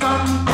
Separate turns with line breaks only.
come.